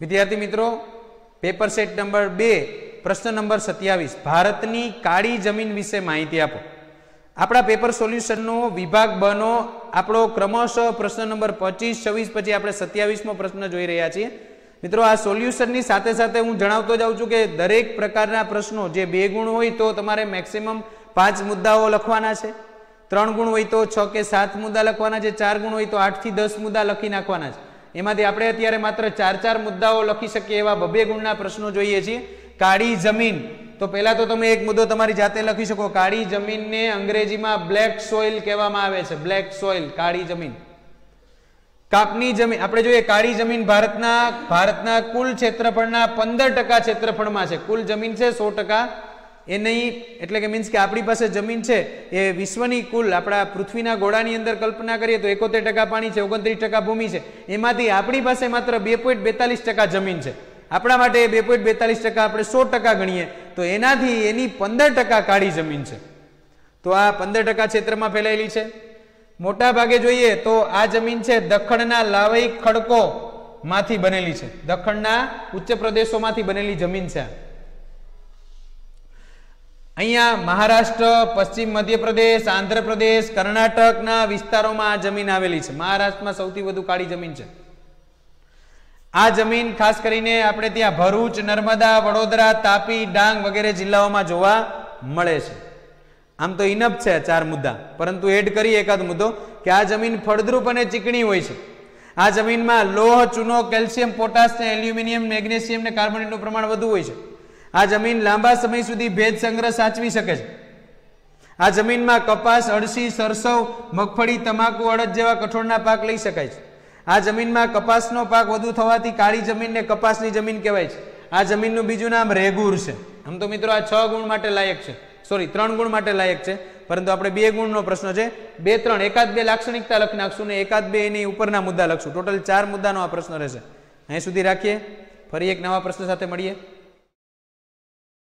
વિદ્યાર્થી મિત્રો paper set number બે, પ્રશ્ન નંબર સત્યાવીસ, ભારતની કાળી જમીન વિશે માહિતી આપો. આપણા પેપર સોલ્યુશનનો વિભાગ બનો, આપણો ક્રમશઃ પ્રશ્ન નંબર પચીસ, છવ્વીસ, પછી આપણે સત્યાવીસમો પ્રશ્ન જોઈ રહ્યા છીએ. મિત્રો, આ સોલ્યુશનની સાથે સાથે હું જણાવતો જાઉં છું કે દરેક પ્રકારના પ્રશ્નો, જે બે ગુણ હોય તો તમારે મેક્સિમમ પાંચ મુદ્દાઓ લખવાના છે. ત્રણ ગુણ હોય તો છ કે સાત મુદ્દા લખવાના છે. ચાર ગુણ હોય તો આઠથી દસ મુદ્દા લખી નાખવાના છે. એમાંથી આપણે અત્યારે માત્ર ચાર ચાર મુદ્દાઓ લખી શકીએ એવા બબે ગુણના પ્રશ્નો જોઈએ છીએ. કાળી જમીન. તો પહેલા તો તમે એક મુદ્દો તમારી જાતે લખી શકો. કાળી જમીનને અંગ્રેજીમાં બ્લેક સોઇલ કહેવામાં આવે છે. બ્લેક સોઇલ, કાળી જમીન. કાપની જમીન. આપણે જોઈએ કાળી જમીન ભારતના ભારતના કુલ ક્ષેત્રફળના પંદર ટકા ક્ષેત્રફળમાં છે. કુલ જમીન છે સો ટકા. એ નહીં, એટલે કે મીન્સ કે આપણી પાસે જમીન છે, એ વિશ્વની કુલ આપણા પૃથ્વીના ગોળાની અંદર કલ્પના કરીએ તો એકોતેર ટકા પાણી છે, ઓગણત્રીસ ટકા ભૂમિ છે. એમાંથી આપણી પાસે માત્ર બે પોઈન્ટ બેતાલીસ ટકા જમીન છે. આપણા માટે બે પોઈન્ટ બેતાલીસ ટકા આપણે સો ટકા ગણીએ, તો એનાથી એની પંદર ટકા કાળી જમીન છે. તો આ પંદર ટકા ક્ષેત્રમાં ફેલાયેલી છે. મોટા ભાગે જોઈએ તો આ જમીન છે દખણના લાવઈ ખડકો માંથી બનેલી છે. દખણના ઉચ્ચ પ્રદેશોમાંથી બનેલી જમીન છે આ. અહીંયા મહારાષ્ટ્ર, પશ્ચિમ મધ્યપ્રદેશ, આંધ્રપ્રદેશ, કર્ણાટકના વિસ્તારોમાં આ જમીન આવેલી છે. મહારાષ્ટ્રમાં સૌથી વધુ કાળી જમીન છે. આ જમીન ખાસ કરીને આપણે ત્યાં ભરૂચ, નર્મદા, વડોદરા, તાપી, ડાંગ વગેરે જિલ્લાઓમાં જોવા મળે છે. આમ તો ઇનફ છે ચાર મુદ્દા. પરંતુ એડ કરી એકાદ મુદ્દો કે આ જમીન ફળદ્રુપ અને ચીકણી હોય છે. આ જમીનમાં લોહ, ચૂનો, કેલ્શિયમ, પોટાશ ને એલ્યુમિનિયમ, મેગ્નેશિયમ ને કાર્બોનેટનું પ્રમાણ વધુ હોય છે. આ જમીન લાંબા સમય સુધી ભેજ સંગ્રહ સાચવી શકે છે. આ જમીનમાં કપાસ, અળસી, સરસવ, મગફળી, તમાકુ, અડદ જેવા કઠોળના પાક લઈ શકાય છે. આ જમીનમાં કપાસનો પાક વધુ થવાથી કાળી જમીનને કપાસની જમીન કહેવાય છે. આ જમીનનું બીજું નામ રેગુર છે. આમ તો મિત્રો આ છ ગુણ માટે લાયક છે. સોરી ત્રણ ગુણ માટે લાયક છે. પરંતુ આપણે બે ગુણનો પ્રશ્ન છે. બે ત્રણ, એકાદ બે લાક્ષણિકતા લખી નાખશું ને એકાદ બે એની ઉપરના મુદ્દા લખશું. ટોટલ ચાર મુદ્દાનો આ પ્રશ્ન રહેશે. અહીં સુધી રાખીએ. ફરી એક નવા પ્રશ્ન સાથે મળીએ.